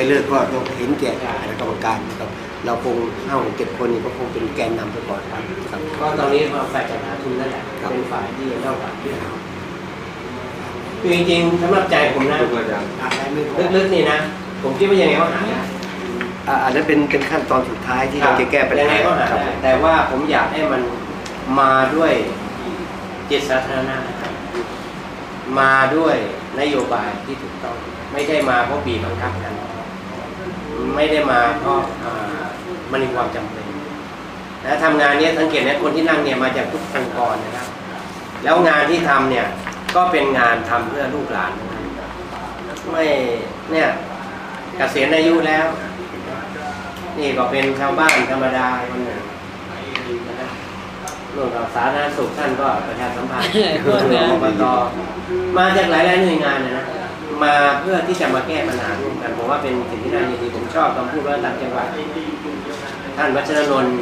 ไม่เลิกก็ต้องเห็นแก่คณะกรรมการนะครับ เราคงห้าหกเจ็ดคนนี้ก็คงเป็นแกนนำไปก่อนครับครับก็ตอนนี้ฝ่ายจัดหาทุนนั่นแหละครับเป็นฝ่ายที่เล่าหลักที่คือจริงๆสำหรับใจผมนะลึกๆนี่นะ ผมคิดว่ายังไงก็หาได้อ่าอันนั้นเป็นเป็นขั้นตอนสุดท้ายที่เราจะแก้ปัญยังหาไงก็หาครับได้แต่ว่าผมอยากให้มันมาด้วยจิตสาธารณะนะครับมาด้วยนโยบายที่ถูกต้อง ไม่ได้มาเพราะบีบบังคับกัน ไม่ได้มาเพราะอ่ามันมีความจำเป็นแล้วทำงานเนี้ยสังเกตนะคนที่นั่งเนี่ยมาจากทุกองค์กรนะครับ แล้วงานที่ทำเนี่ยก็เป็นงานทำเพื่อลูกหลานนะครับไม่เนี่ยเกษียณอายุแล้ว นี่ก็เป็นชาวบ้านธรรมดาคนหนึ่งนะครับเรื่องกับสาธารณสุขท่านก็ประชาสัมพันธ์โทษนะอบตมาจากหลายๆหน่วยงานนะนะ มาเพื่อที่จะมาแก้ปัญหาร่วมกันผมว่าเป็นสิ่งที่น่ายินดีผมชอบคำพูดว่าต่างจังหวัดท่านวัชรนนท์